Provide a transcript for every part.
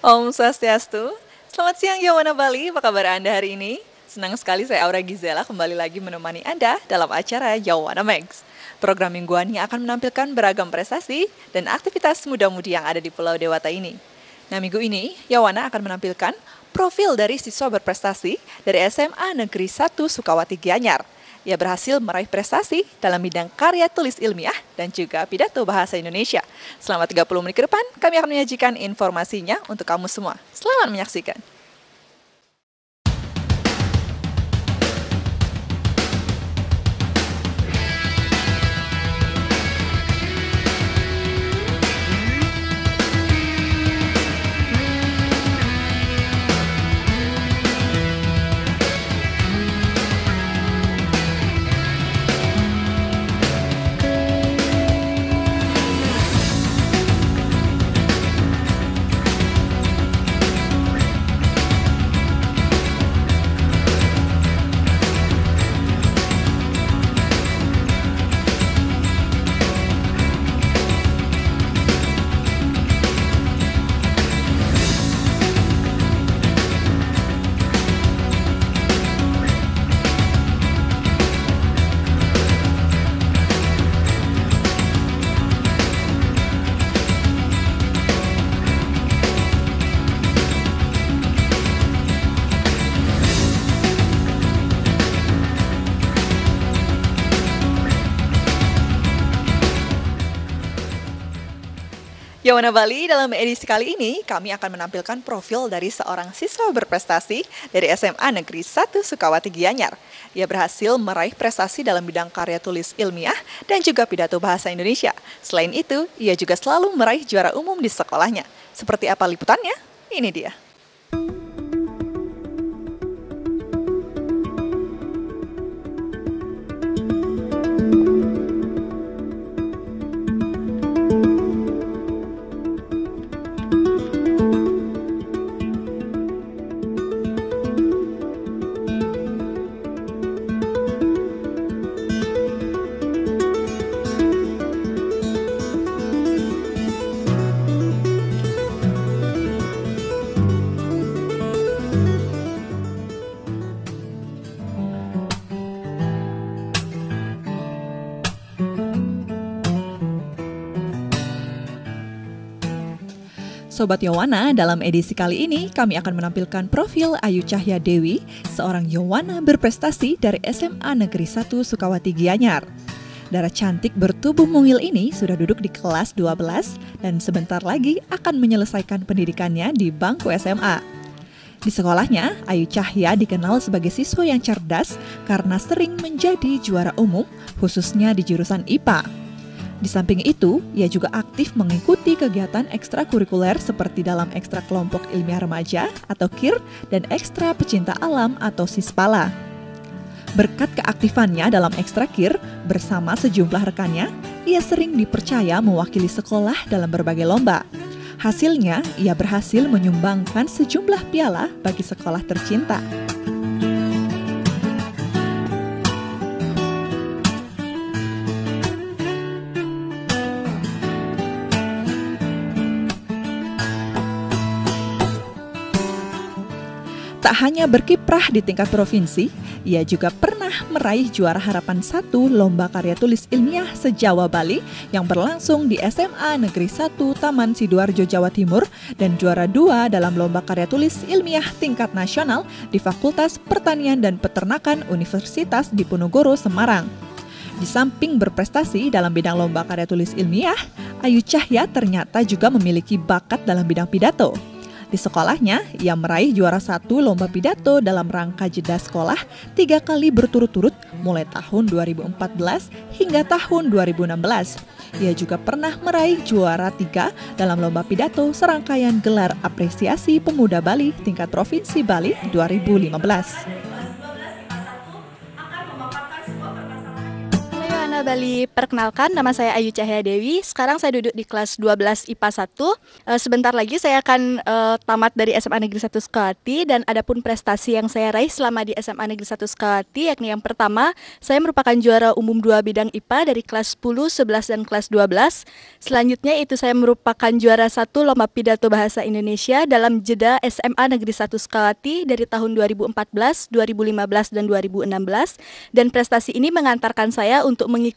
Om Swastiastu. Selamat siang Yawana Bali, apa kabar Anda hari ini? Senang sekali saya Aura Gizela kembali lagi menemani Anda dalam acara Yawana Max. Program mingguan yang akan menampilkan beragam prestasi dan aktivitas muda-mudi yang ada di Pulau Dewata ini. Nah minggu ini, Yawana akan menampilkan profil dari siswa berprestasi dari SMA Negeri 1 Sukawati Gianyar. Ia berhasil meraih prestasi dalam bidang karya tulis ilmiah dan juga pidato bahasa Indonesia. Selama 30 menit ke depan, kami akan menyajikan informasinya untuk kamu semua. Selamat menyaksikan. Yawana Bali, dalam edisi kali ini kami akan menampilkan profil dari seorang siswa berprestasi dari SMA Negeri 1 Sukawati Gianyar. Ia berhasil meraih prestasi dalam bidang karya tulis ilmiah dan juga pidato bahasa Indonesia. Selain itu, ia juga selalu meraih juara umum di sekolahnya. Seperti apa liputannya? Ini dia. Sobat Yowana, dalam edisi kali ini kami akan menampilkan profil Ayu Cahya Dewi, seorang Yowana berprestasi dari SMA Negeri 1 Sukawati Gianyar. Darah cantik bertubuh mungil ini sudah duduk di kelas 12 dan sebentar lagi akan menyelesaikan pendidikannya di bangku SMA. Di sekolahnya, Ayu Cahya dikenal sebagai siswa yang cerdas karena sering menjadi juara umum, khususnya di jurusan IPA. Di samping itu, ia juga aktif mengikuti kegiatan ekstrakurikuler seperti dalam ekstra kelompok ilmiah remaja atau KIR dan ekstra pecinta alam atau SISPALA. Berkat keaktifannya dalam ekstra KIR bersama sejumlah rekannya, ia sering dipercaya mewakili sekolah dalam berbagai lomba. Hasilnya, ia berhasil menyumbangkan sejumlah piala bagi sekolah tercinta. Tak hanya berkiprah di tingkat provinsi, ia juga pernah meraih juara harapan satu lomba karya tulis ilmiah sejawa Bali yang berlangsung di SMA Negeri 1 Taman Sidoarjo Jawa Timur dan juara dua dalam lomba karya tulis ilmiah tingkat nasional di Fakultas Pertanian dan Peternakan Universitas Diponegoro Semarang. Di samping berprestasi dalam bidang lomba karya tulis ilmiah, Ayu Cahya ternyata juga memiliki bakat dalam bidang pidato. Di sekolahnya, ia meraih juara satu lomba pidato dalam rangka jeda sekolah tiga kali berturut-turut mulai tahun 2014 hingga tahun 2016. Ia juga pernah meraih juara tiga dalam lomba pidato serangkaian gelar apresiasi pemuda Bali tingkat Provinsi Bali 2015. Kembali perkenalkan nama saya Ayu Cahya Dewi. Sekarang saya duduk di kelas 12 IPA 1. sebentar lagi saya akan uh, tamat dari SMA Negeri 1 Sukawati dan adapun prestasi yang saya raih selama di SMA Negeri 1 Sukawati yakni yang pertama, saya merupakan juara umum dua bidang IPA dari kelas 10, 11 dan kelas 12. Selanjutnya itu saya merupakan juara satu lomba pidato bahasa Indonesia dalam jeda SMA Negeri 1 Sukawati dari tahun 2014, 2015 dan 2016 dan prestasi ini mengantarkan saya untuk mengikuti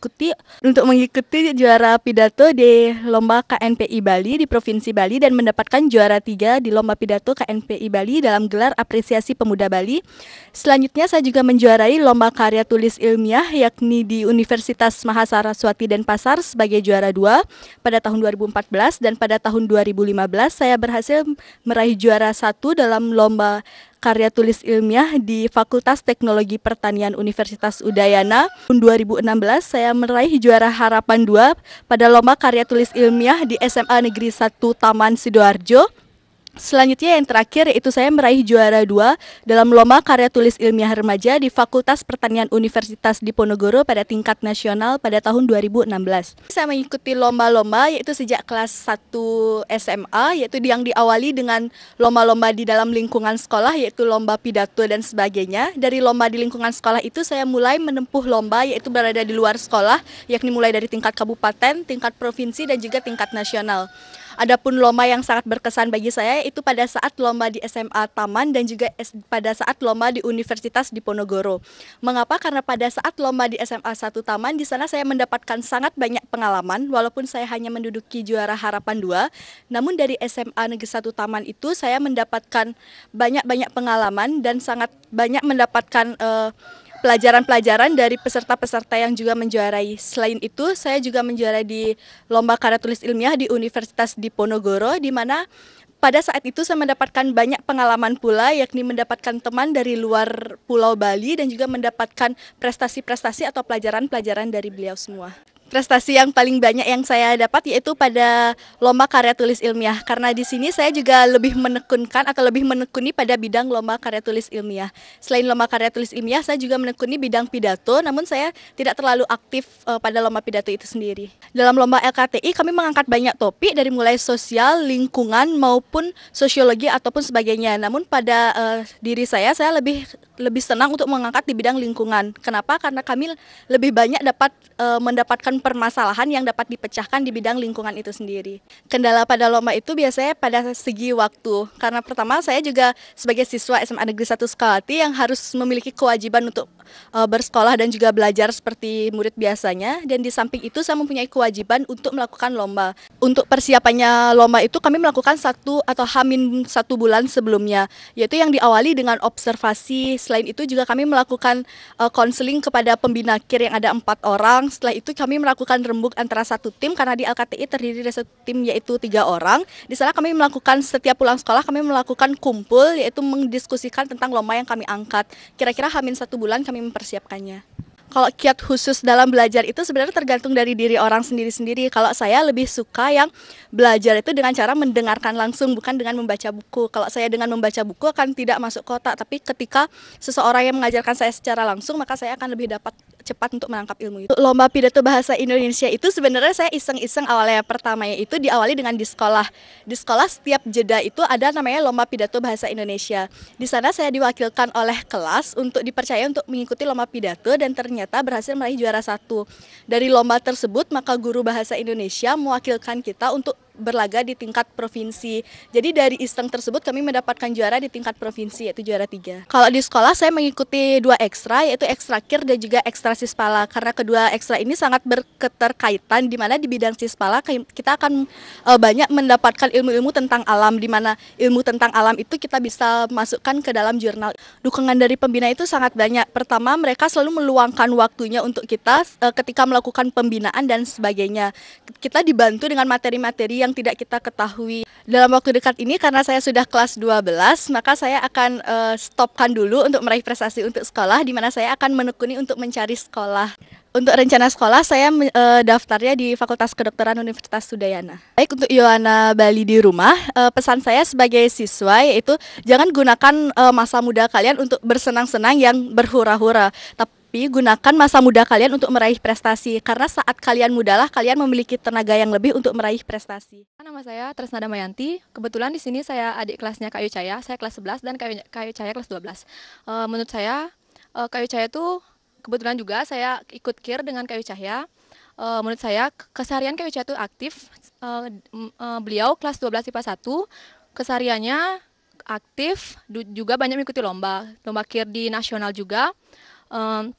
untuk mengikuti juara pidato di lomba KNPI Bali di Provinsi Bali dan mendapatkan juara tiga di lomba pidato KNPI Bali dalam gelar apresiasi pemuda Bali. Selanjutnya saya juga menjuarai lomba karya tulis ilmiah yakni di Universitas Mahasaraswati Denpasar sebagai juara dua pada tahun 2014 dan pada tahun 2015 saya berhasil meraih juara satu dalam lomba karya tulis ilmiah di Fakultas Teknologi Pertanian Universitas Udayana. Tahun 2016 saya meraih juara harapan 2 pada lomba karya tulis ilmiah di SMA Negeri 1 Taman Sidoarjo. Selanjutnya yang terakhir yaitu saya meraih juara dua dalam lomba karya tulis ilmiah remaja di Fakultas Pertanian Universitas Diponegoro pada tingkat nasional pada tahun 2016. Saya mengikuti lomba-lomba yaitu sejak kelas 1 SMA yaitu yang diawali dengan lomba-lomba di dalam lingkungan sekolah yaitu lomba pidato dan sebagainya. Dari lomba di lingkungan sekolah itu saya mulai menempuh lomba yaitu berada di luar sekolah yakni mulai dari tingkat kabupaten, tingkat provinsi dan juga tingkat nasional. Adapun lomba yang sangat berkesan bagi saya itu pada saat lomba di SMA Taman dan juga pada saat lomba di Universitas Diponegoro. Mengapa? Karena pada saat lomba di SMA 1 Taman di sana saya mendapatkan sangat banyak pengalaman walaupun saya hanya menduduki juara harapan 2. Namun dari SMA Negeri 1 Taman itu saya mendapatkan banyak-banyak pengalaman dan sangat banyak mendapatkan uh, pelajaran-pelajaran dari peserta-peserta yang juga menjuarai. Selain itu, saya juga menjuarai di lomba karya tulis ilmiah di Universitas Diponegoro di mana pada saat itu saya mendapatkan banyak pengalaman pula yakni mendapatkan teman dari luar Pulau Bali dan juga mendapatkan prestasi-prestasi atau pelajaran-pelajaran dari beliau semua prestasi yang paling banyak yang saya dapat yaitu pada lomba karya tulis ilmiah karena di sini saya juga lebih menekunkan atau lebih menekuni pada bidang lomba karya tulis ilmiah. Selain lomba karya tulis ilmiah, saya juga menekuni bidang pidato, namun saya tidak terlalu aktif uh, pada lomba pidato itu sendiri. Dalam lomba LKTI kami mengangkat banyak topik dari mulai sosial, lingkungan maupun sosiologi ataupun sebagainya. Namun pada uh, diri saya saya lebih lebih senang untuk mengangkat di bidang lingkungan. Kenapa? Karena kami lebih banyak dapat e, mendapatkan permasalahan yang dapat dipecahkan di bidang lingkungan itu sendiri. Kendala pada lomba itu biasanya pada segi waktu. Karena pertama saya juga sebagai siswa SMA Negeri 1 Sukawati yang harus memiliki kewajiban untuk e, bersekolah dan juga belajar seperti murid biasanya dan di samping itu saya mempunyai kewajiban untuk melakukan lomba. Untuk persiapannya lomba itu kami melakukan satu atau hamin satu bulan sebelumnya yaitu yang diawali dengan observasi Selain itu juga kami melakukan konseling uh, kepada pembina KIR yang ada empat orang. Setelah itu kami melakukan rembuk antara satu tim karena di LKTI terdiri dari satu tim yaitu tiga orang. Di sana kami melakukan setiap pulang sekolah kami melakukan kumpul yaitu mendiskusikan tentang lomba yang kami angkat. Kira-kira hamin satu bulan kami mempersiapkannya kalau kiat khusus dalam belajar itu sebenarnya tergantung dari diri orang sendiri-sendiri. Kalau saya lebih suka yang belajar itu dengan cara mendengarkan langsung bukan dengan membaca buku. Kalau saya dengan membaca buku akan tidak masuk kotak, tapi ketika seseorang yang mengajarkan saya secara langsung maka saya akan lebih dapat cepat untuk menangkap ilmu itu. Lomba pidato bahasa Indonesia itu sebenarnya saya iseng-iseng awalnya pertamanya itu diawali dengan di sekolah. Di sekolah setiap jeda itu ada namanya lomba pidato bahasa Indonesia. Di sana saya diwakilkan oleh kelas untuk dipercaya untuk mengikuti lomba pidato dan ternyata berhasil meraih juara satu. Dari lomba tersebut maka guru bahasa Indonesia mewakilkan kita untuk berlaga di tingkat provinsi. Jadi dari iseng tersebut kami mendapatkan juara di tingkat provinsi yaitu juara tiga. Kalau di sekolah saya mengikuti dua ekstra yaitu ekstra kir dan juga ekstra sispala karena kedua ekstra ini sangat berketerkaitan di mana di bidang sispala kita akan uh, banyak mendapatkan ilmu-ilmu tentang alam di mana ilmu tentang alam itu kita bisa masukkan ke dalam jurnal. Dukungan dari pembina itu sangat banyak. Pertama mereka selalu meluangkan waktunya untuk kita uh, ketika melakukan pembinaan dan sebagainya. Kita dibantu dengan materi-materi yang tidak kita ketahui. Dalam waktu dekat ini karena saya sudah kelas 12, maka saya akan uh, stopkan dulu untuk meraih prestasi untuk sekolah di mana saya akan menekuni untuk mencari sekolah. Untuk rencana sekolah saya uh, daftarnya di Fakultas Kedokteran Universitas Sudayana. Baik untuk Yohana Bali di rumah, uh, pesan saya sebagai siswa yaitu jangan gunakan uh, masa muda kalian untuk bersenang-senang yang berhura-hura. Tapi Tapi gunakan masa muda kalian untuk meraih prestasi karena saat kalian muda lah kalian memiliki tenaga yang lebih untuk meraih prestasi. Nama saya Tresna Damayanti. Kebetulan di sini saya adik kelasnya Kayu Caya. Saya kelas 11 dan Kayu, Kayu Caya kelas 12. Uh, menurut saya uh, Kayu Caya itu kebetulan juga saya ikut KIR dengan Kayu Cahaya. Uh, menurut saya keseharian Kayu Cahaya itu aktif. Uh, uh, beliau kelas 12 IPA 1. Kesehariannya aktif juga banyak mengikuti lomba lomba kir di nasional juga um,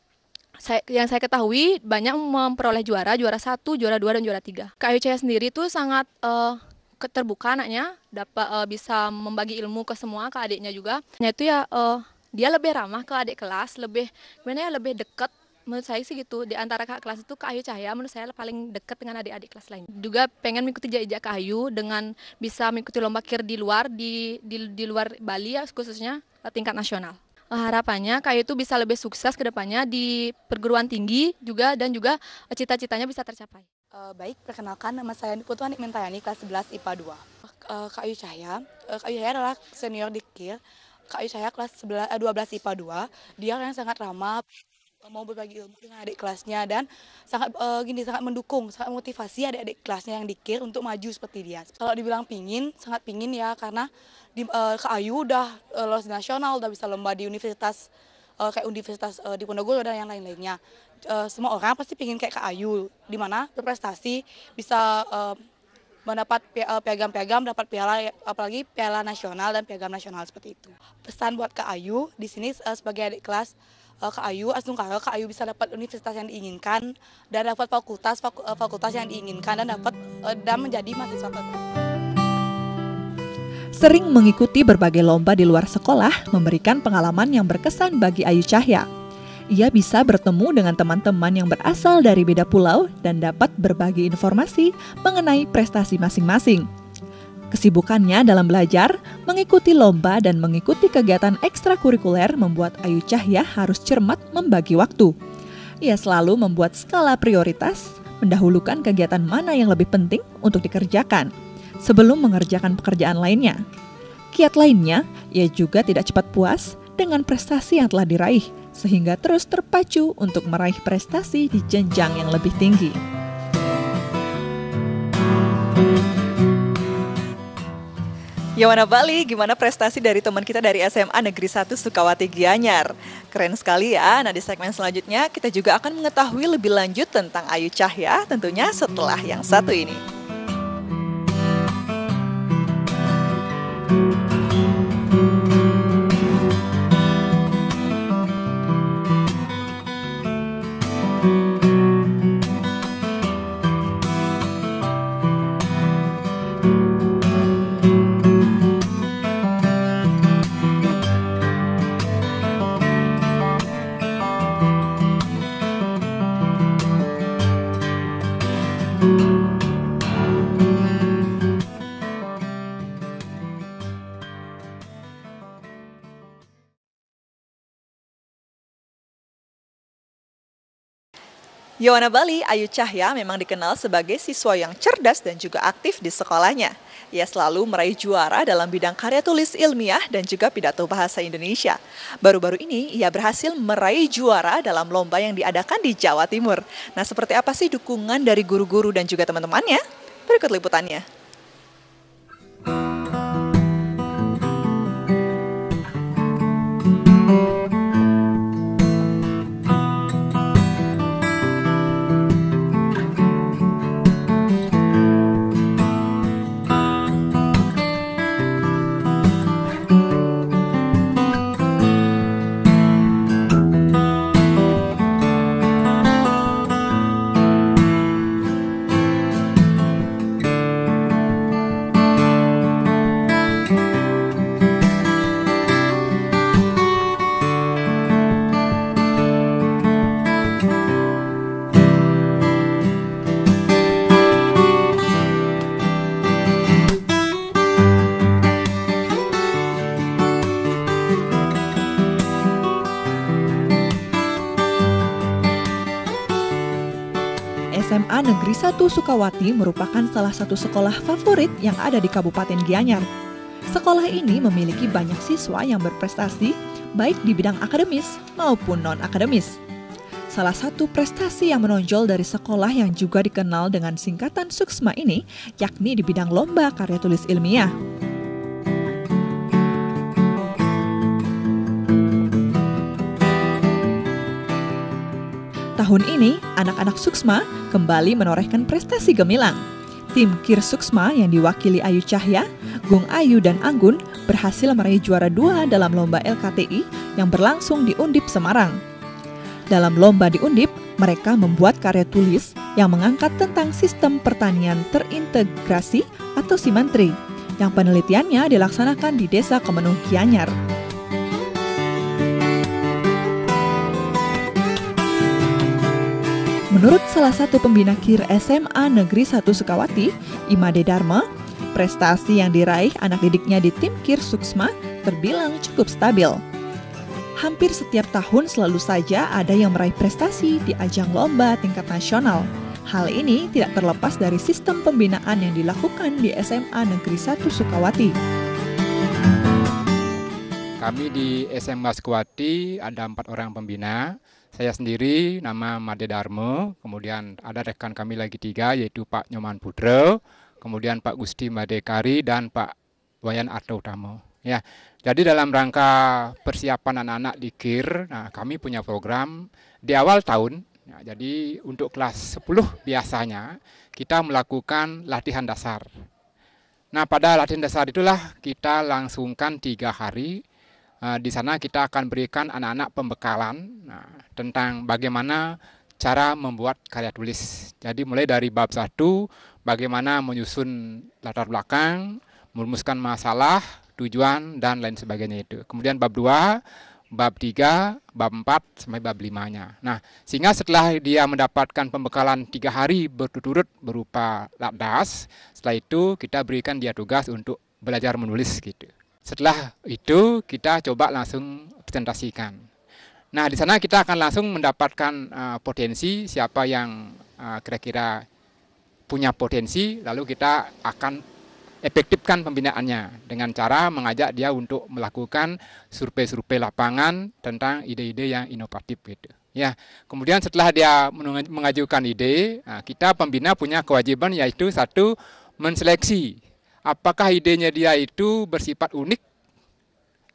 saya, yang saya ketahui banyak memperoleh juara juara satu juara dua dan juara tiga. KUCH sendiri itu sangat uh, terbuka anaknya dapat uh, bisa membagi ilmu ke semua ke adiknya juga. Itu ya uh, dia lebih ramah ke adik kelas lebih gimana ya lebih dekat. Menurut saya sih gitu di antara kakak kelas itu Kak Ayu Cahaya menurut saya paling dekat dengan adik-adik kelas lain. Juga pengen mengikuti jejak Kak Ayu dengan bisa mengikuti lomba kir di luar di di, di luar Bali ya khususnya tingkat nasional harapannya Kak Ayu itu bisa lebih sukses ke depannya di perguruan tinggi juga dan juga cita-citanya bisa tercapai Uh, baik, perkenalkan nama saya Putu Anik Mentayani, kelas 11 IPA 2. Uh, Kak Ayu Kak Ayu Cahaya adalah senior di KIR. Kak Ayu kelas 11, uh, 12 IPA 2. Dia yang sangat ramah, mau berbagi ilmu dengan adik kelasnya dan sangat uh, gini sangat mendukung sangat motivasi adik-adik kelasnya yang dikir untuk maju seperti dia kalau dibilang pingin sangat pingin ya karena di uh, ke Ayu udah uh, lolos nasional udah bisa lomba di universitas uh, kayak universitas uh, di Ponorogo dan yang lain-lainnya uh, semua orang pasti pingin kayak ke Ayu di mana berprestasi bisa uh, mendapat piagam-piagam, dapat piala apalagi piala nasional dan piagam nasional seperti itu. Pesan buat Kak Ayu di sini sebagai adik kelas uh, Kak Ayu, Asungkara, Kak Ayu bisa dapat universitas yang diinginkan dan dapat fakultas eh, fakultas yang diinginkan dan dapat uh, dan menjadi mahasiswa terbaik. Sering mengikuti berbagai lomba di luar sekolah memberikan pengalaman yang berkesan bagi Ayu Cahya. Ia bisa bertemu dengan teman-teman yang berasal dari beda pulau dan dapat berbagi informasi mengenai prestasi masing-masing. Kesibukannya dalam belajar, mengikuti lomba, dan mengikuti kegiatan ekstrakurikuler membuat Ayu Cahya harus cermat membagi waktu. Ia selalu membuat skala prioritas, mendahulukan kegiatan mana yang lebih penting untuk dikerjakan sebelum mengerjakan pekerjaan lainnya. Kiat lainnya, ia juga tidak cepat puas dengan prestasi yang telah diraih, sehingga terus terpacu untuk meraih prestasi di jenjang yang lebih tinggi. Yawana Bali, gimana prestasi dari teman kita dari SMA Negeri 1 Sukawati Gianyar? Keren sekali ya. Nah, di segmen selanjutnya kita juga akan mengetahui lebih lanjut tentang Ayu Cahya tentunya setelah yang satu ini. Yowana Bali, Ayu Cahya memang dikenal sebagai siswa yang cerdas dan juga aktif di sekolahnya. Ia selalu meraih juara dalam bidang karya tulis ilmiah dan juga pidato bahasa Indonesia. Baru-baru ini ia berhasil meraih juara dalam lomba yang diadakan di Jawa Timur. Nah, seperti apa sih dukungan dari guru-guru dan juga teman-temannya? Berikut liputannya. 1 Sukawati merupakan salah satu sekolah favorit yang ada di Kabupaten Gianyar. Sekolah ini memiliki banyak siswa yang berprestasi, baik di bidang akademis maupun non-akademis. Salah satu prestasi yang menonjol dari sekolah yang juga dikenal dengan singkatan Suksma ini yakni di bidang lomba karya tulis ilmiah. Tahun ini, anak-anak Suksma kembali menorehkan prestasi gemilang. Tim Kir Suksma yang diwakili Ayu Cahya, Gung Ayu dan Anggun berhasil meraih juara dua dalam lomba LKTI yang berlangsung di Undip Semarang. Dalam lomba di Undip, mereka membuat karya tulis yang mengangkat tentang sistem pertanian terintegrasi atau Simantri, yang penelitiannya dilaksanakan di Desa Kemenuh Gianyar. Menurut salah satu pembina KIR SMA Negeri 1 Sukawati, Imade Dharma, prestasi yang diraih anak didiknya di tim KIR Suksma terbilang cukup stabil. Hampir setiap tahun selalu saja ada yang meraih prestasi di ajang lomba tingkat nasional. Hal ini tidak terlepas dari sistem pembinaan yang dilakukan di SMA Negeri 1 Sukawati. Kami di SMA Sukawati ada empat orang pembina, saya sendiri nama Made Darmo, kemudian ada rekan kami lagi tiga yaitu Pak Nyoman Pudro, kemudian Pak Gusti Madekari dan Pak Wayan Arto Utamo. Ya, jadi dalam rangka persiapan anak-anak di KIR, nah kami punya program di awal tahun. Ya, jadi untuk kelas 10 biasanya kita melakukan latihan dasar. Nah pada latihan dasar itulah kita langsungkan tiga hari Eh, di sana kita akan berikan anak-anak pembekalan nah, tentang bagaimana cara membuat karya tulis. Jadi mulai dari bab satu, bagaimana menyusun latar belakang, merumuskan masalah, tujuan, dan lain sebagainya itu. Kemudian bab dua, bab tiga, bab empat, sampai bab limanya. Nah, sehingga setelah dia mendapatkan pembekalan tiga hari berturut-turut berupa latdas, setelah itu kita berikan dia tugas untuk belajar menulis gitu. Setelah itu kita coba langsung presentasikan. Nah di sana kita akan langsung mendapatkan uh, potensi siapa yang uh, kira-kira punya potensi, lalu kita akan efektifkan pembinaannya dengan cara mengajak dia untuk melakukan survei-survei lapangan tentang ide-ide yang inovatif gitu. Ya, kemudian setelah dia mengajukan ide, nah, kita pembina punya kewajiban yaitu satu menseleksi apakah idenya dia itu bersifat unik,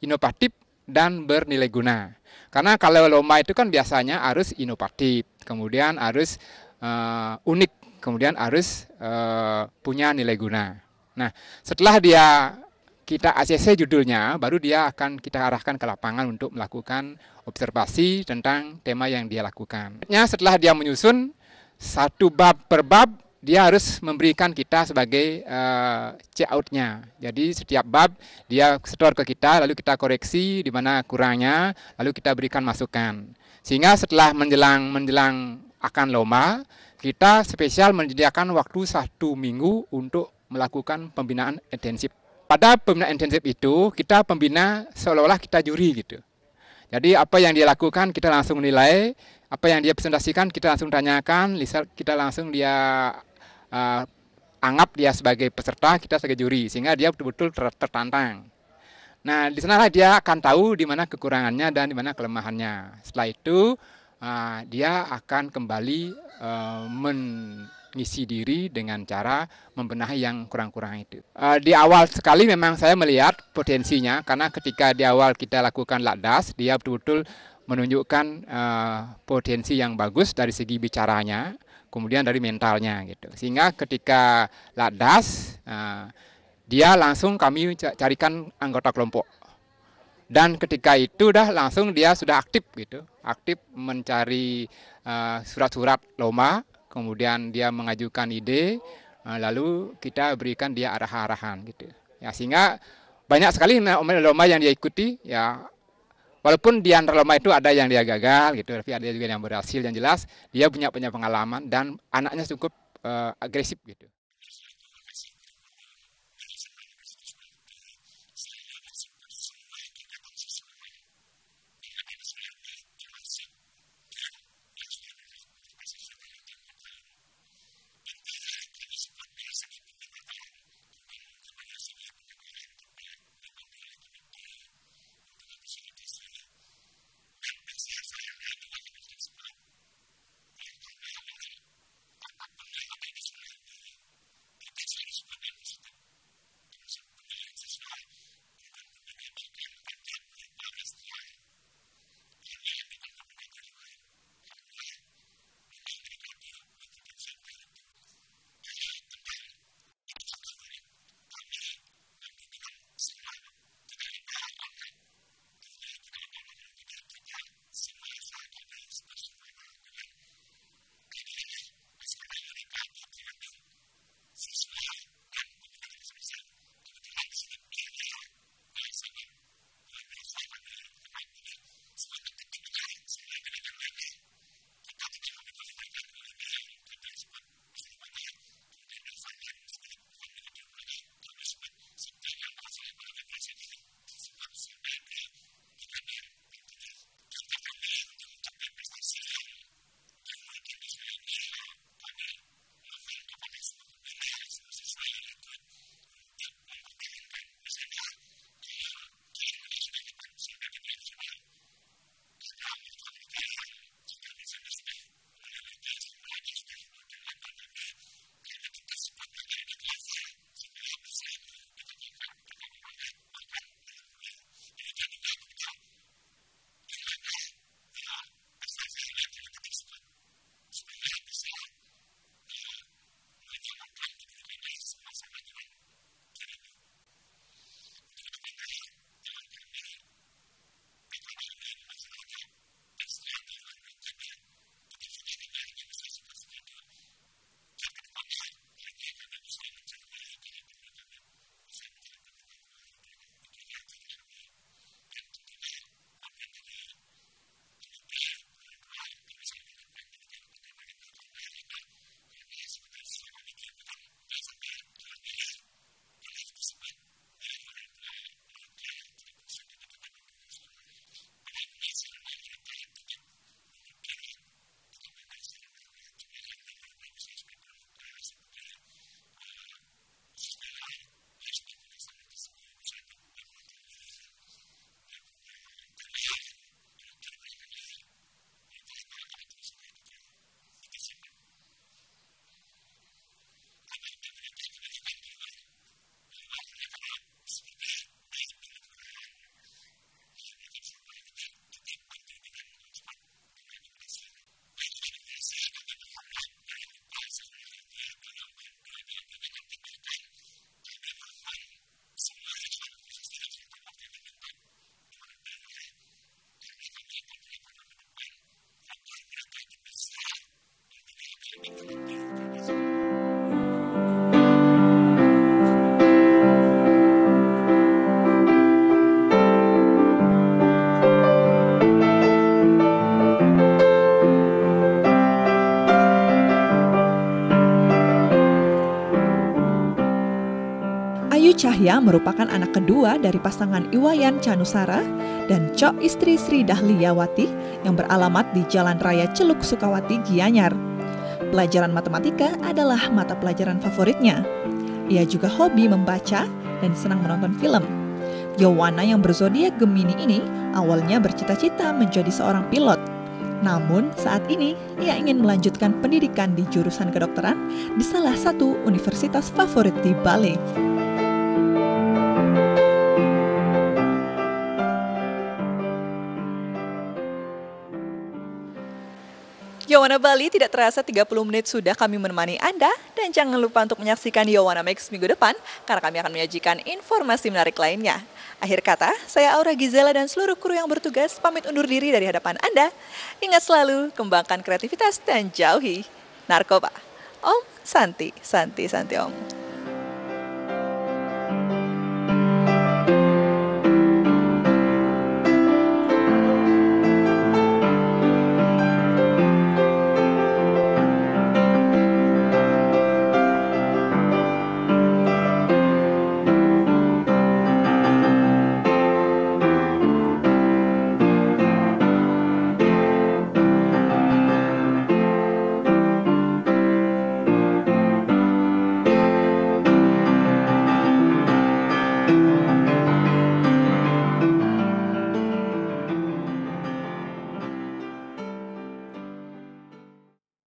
inovatif, dan bernilai guna. Karena kalau lomba itu kan biasanya harus inovatif, kemudian harus uh, unik, kemudian harus uh, punya nilai guna. Nah, setelah dia kita ACC judulnya, baru dia akan kita arahkan ke lapangan untuk melakukan observasi tentang tema yang dia lakukan. Setelah dia menyusun satu bab per bab, dia harus memberikan kita sebagai uh, check out-nya. Jadi setiap bab dia setor ke kita, lalu kita koreksi di mana kurangnya, lalu kita berikan masukan. Sehingga setelah menjelang menjelang akan lomba, kita spesial menyediakan waktu satu minggu untuk melakukan pembinaan intensif. Pada pembinaan intensif itu kita pembina seolah-olah kita juri gitu. Jadi apa yang dia lakukan kita langsung nilai, apa yang dia presentasikan kita langsung tanyakan, kita langsung dia uh, anggap dia sebagai peserta, kita sebagai juri, sehingga dia betul-betul ter tertantang. Nah, di sanalah dia akan tahu di mana kekurangannya dan di mana kelemahannya. Setelah itu, uh, dia akan kembali uh, mengisi diri dengan cara membenahi yang kurang-kurang itu. Uh, di awal sekali memang saya melihat potensinya, karena ketika di awal kita lakukan lakdas, dia betul-betul menunjukkan uh, potensi yang bagus dari segi bicaranya, kemudian dari mentalnya gitu. Sehingga ketika ladas uh, dia langsung kami carikan anggota kelompok. Dan ketika itu dah langsung dia sudah aktif gitu, aktif mencari uh, surat-surat lomba, kemudian dia mengajukan ide, uh, lalu kita berikan dia arah-arahan gitu. Ya sehingga banyak sekali lomba yang dia ikuti ya Walaupun di antara lomba itu ada yang dia gagal gitu, tapi ada juga yang berhasil. Yang jelas dia punya punya pengalaman dan anaknya cukup uh, agresif gitu. Cahya merupakan anak kedua dari pasangan Iwayan Canusara dan Cok istri Sri Dahliawati yang beralamat di Jalan Raya Celuk Sukawati, Gianyar. Pelajaran matematika adalah mata pelajaran favoritnya. Ia juga hobi membaca dan senang menonton film. Yowana yang berzodiak Gemini ini awalnya bercita-cita menjadi seorang pilot. Namun saat ini ia ingin melanjutkan pendidikan di jurusan kedokteran di salah satu universitas favorit di Bali. Yowana Bali tidak terasa 30 menit sudah kami menemani Anda dan jangan lupa untuk menyaksikan Yowana Max minggu depan karena kami akan menyajikan informasi menarik lainnya. Akhir kata, saya Aura Gizela dan seluruh kru yang bertugas pamit undur diri dari hadapan Anda. Ingat selalu, kembangkan kreativitas dan jauhi narkoba. Om Santi, Santi, Santi Om.